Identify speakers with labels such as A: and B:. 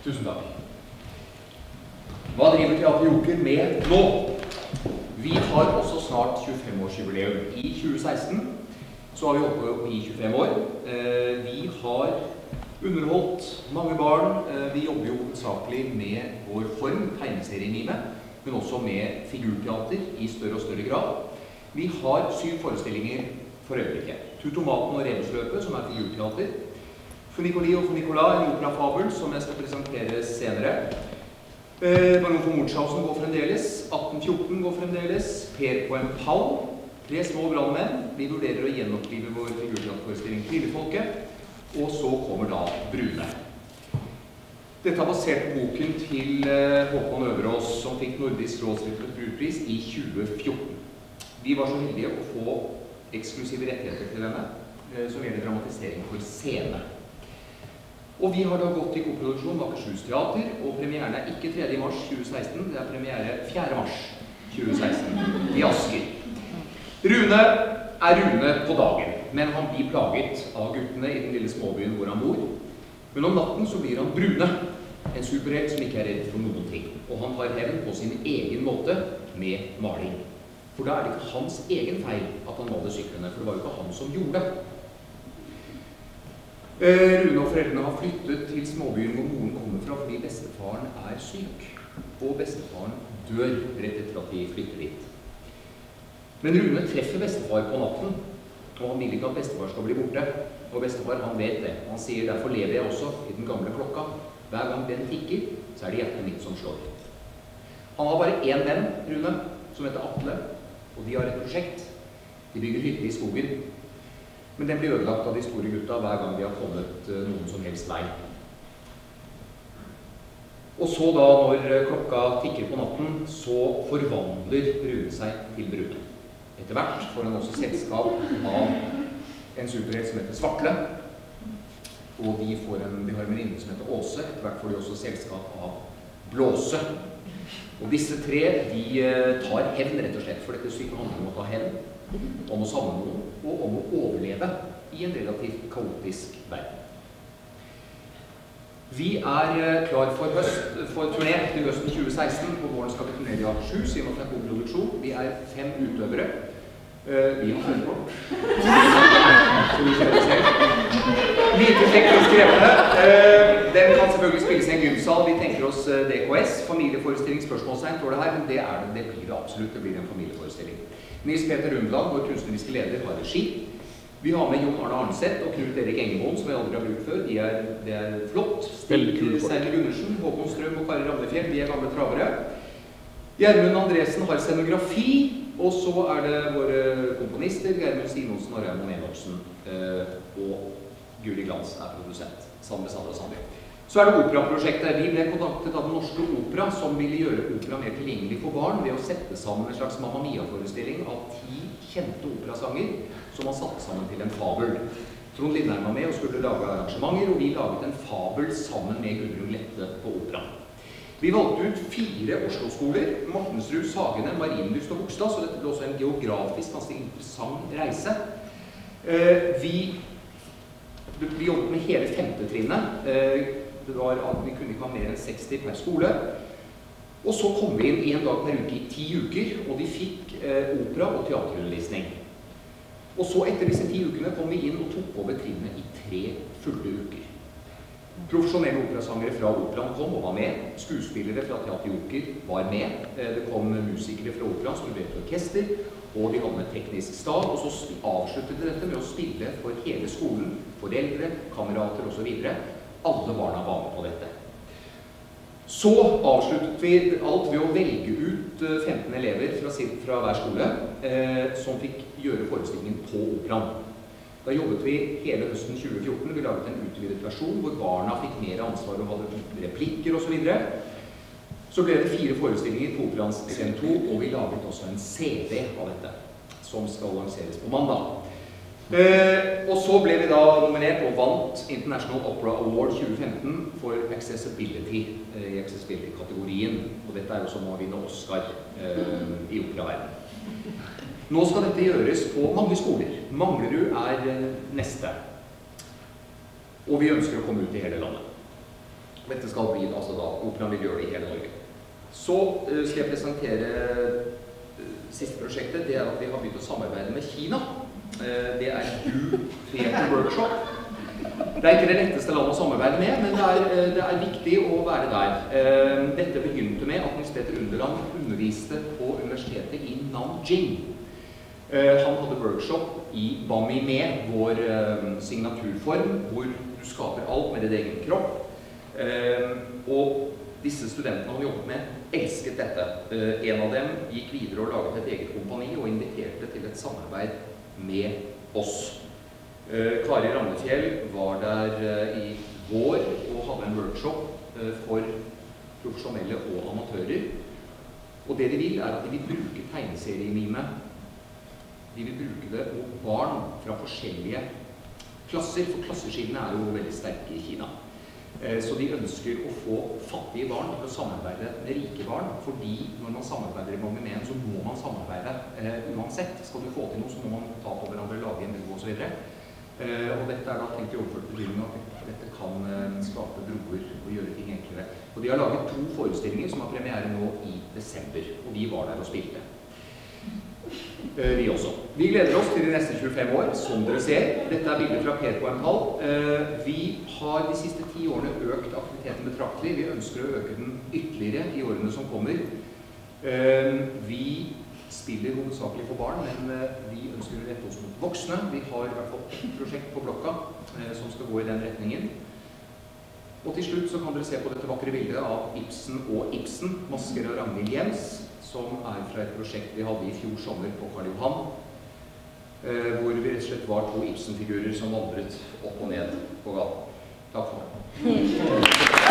A: Tusen takk. Hva driver Teater Joker med nå? Vi har også snart 25-årsjubileum. I 2016 så har vi holdt i 25 år. Eh, vi har underholdt mange barn. Eh, vi jobber jo hovedsakelig med vår form, tegneseriemime, men også med figurteater i større og større grad. Vi har syv forestillinger for øyeblikket. Tutomaten og Rebusløpet, som er figurteater. Funicoli og Funicola, en operafabel som jeg skal presentere senere. Eh, Baron von Munchhausen går fremdeles. 1814 går fremdeles. Per på en pall. Tre små brannmenn. Vi vurderer å gjenopplive vår figurteaterforestilling 'Lillefolket'. Og så kommer da Brune. Dette er basert på boken til eh, Håkon Øverås, som fikk Nordisk råds litteraturpris i 2014. Vi var så heldige å få eksklusive rettigheter til denne, eh, som gjelder dramatisering for scene. Og vi har da gått i koproduksjon med Akershus Teater, og premieren er ikke 3. mars 2016, det er premiere 4. mars 2016 i Asker. Rune er Rune på dagen, men han blir plaget av guttene i den lille småbyen hvor han bor. Men om natten så blir han Brune, en superhelt som ikke er redd for noen ting. Og han tar hevn på sin egen måte med maling. For da er det ikke hans egen feil at han maler syklene, for det var jo ikke han som gjorde det. Eh, Rune og foreldrene har flyttet til småbyen hvor moren kommer fra fordi bestefaren er syk. Og bestefaren dør rett etter at de flytter dit. Men Rune treffer bestefar på natten, og han vil ikke at bestefar skal bli borte. Og bestefar han vet det. Han sier derfor lever jeg også i den gamle klokka. Hver gang den tikker, så er det hjertet mitt som slår. Han har bare én venn, Rune, som heter Atle. Og de har et prosjekt. De bygger hytte i skogen. Men den blir ødelagt av de store gutta hver gang de har kommet uh, noen som helst vei. Og så da, når klokka tikker på natten, så forvandler Rune seg til Brune. Etter hvert får han også selskap av en superhelt som heter Svartle. Og de, får en, de har en venninne som heter Åse. Etter hvert får de også selskap av Blåse. Og disse tre de uh, tar hevn, rett og slett. For dette stykket handler om å ta hevn om å savne noen, og om å overleve i en relativt kaotisk verden. Vi er eh, klar for, høst, for turné til høsten 2016. På våren skal vi turnere i Akershus i en produksjon. Vi er fem utøvere. Uh, vi har selv. Lite teknisk krevende. Uh, den kan selvfølgelig spilles i en gymsal. Vi tenker oss uh, DKS. Familieforestilling spørsmålstegn står det her, men det, er det, det blir det absolutt. Det blir en familieforestilling. Nils Peter Rundland, vår kunstneriske leder, har regi. Vi har med Jon Arne Arnseth og Knut Erik Engevold, som jeg aldri har brukt før. De er, det er flott. Steinar Gundersen, Håkon Strøm og Kari Ramnefjell, de er gamle travere. Gjermund Andresen har scenografi. Og så er det våre komponister, Gjermund Simonsen og Raymond Enoksen. Eh, og Guri Glans er produsent, sammen med Sandra Sandli. Så er det operaprosjektet. Vi ble kontaktet av Den Norske Opera, som ville gjøre opera mer tilgjengelig for barn ved å sette sammen en slags Mamma Mia-forestilling av ti kjente operasanger som man satte sammen til en fabel. Trond Lindheim var med og skulle lage arrangementer, og vi laget en fabel sammen med Gudrun Lette på operaen. Vi valgte ut fire Oslo-skoler. Mortensrud, Sagene, Marienlyst og Bogstad. Så dette ble også en geografisk ganske interessant reise. Eh, vi, vi, jobbet med hele femtetrinnet. at vi kunne ikke ha mer enn 60 per skole. Og så kom vi inn én dag per uke i ti uker, og de fikk eh, opera- og teaterundervisning. Og så etter disse ti ukene kom vi inn og tok over trinnet i tre fulle uker. Profesjonelle operasangere fra operaen kom og var med. Skuespillere fra Teater Joker var med. Eh, det kom musikere fra operaen som et orkester, og de hadde med teknisk stav. Og så avsluttet de dette med å spille for hele skolen, foreldre, kamerater osv. Alle barna var med på dette. Så avsluttet vi alt ved å velge ut 15 eh, elever fra hver skole eh, som fikk gjøre forestillingen på operaen. Da jobbet vi hele høsten 2014. Vi laget en utvidet versjon hvor barna fikk mer ansvar og hadde replikker osv. Så, så ble det fire forestillinger på Operaens scene 2, og vi laget også en CD av dette, som skal lanseres på mandag. Eh, og så ble vi da nominert og vant International Opera Award 2015 for Accessibility eh, i Accessibility-kategorien. Og dette er jo som å vinne Oscar eh, i operaverden. Nå skal dette gjøres på mange skoler. Manglerud er eh, neste. Og vi ønsker å komme ut i hele landet. Dette skal bli altså da Operaen vil gjøre det i hele Norge. Så uh, skal jeg presentere uh, siste prosjektet. Det er at vi har begynt å samarbeide med Kina. Det er Du Theater Workshop. Det er ikke det letteste landet å samarbeide med, men det er, det er, viktig å være der. Dette begynte med at Nils Petter Underland underviste på universitetet i Nanjing. Han hadde workshop i Bami med, vår signaturform, hvor du skaper alt med din egen kropp. Og disse studentene han jobbet med, elsket dette. En av dem gikk videre og laget et eget kompani og inviterte til et samarbeid med oss. Eh, Kari Randefjell var der eh, i vår og hadde en workshop eh, for profesjonelle og amatører. Og det de vil, er at de vil bruke tegneseriemime. De vil bruke det på barn fra forskjellige klasser, for klasseskillene er jo veldig sterke i Kina. Så de ønsker å få fattige barn til å samarbeide med rike barn, fordi når man samarbeider i mange menn, så må man samarbeide eh, uansett. Skal du få til noe, så må man ta på hverandre, lage en bro osv. Eh, og dette er da tenkt i overført betydning at dette kan eh, skape broer og gjøre ting enklere. Og de har laget to forestillinger som har premiere nå i desember. Og vi var der og spilte. Eh, vi også. Vi gleder oss til de neste 25 år, som dere ser. Dette er bilder fra på en tall. Vi har de siste ti årene økt aktiviteten betraktelig. Vi ønsker å øke den ytterligere i årene som kommer. Vi spiller hovedsakelig for barn, men eh, vi ønsker å rette oss mot voksne. Vi har i hvert fall ett prosjekt på blokka eh, som skal gå i den retningen. Og til slutt så kan dere se på dette vakre bildet av Ibsen og Ibsen, masker av Ragnhild Jens, som er fra et prosjekt vi hadde i fjor sommer på Karl Johan. Eh, hvor vi rett og slett var to Ibsen-figurer som vandret opp og ned på gaten. Takk for meg.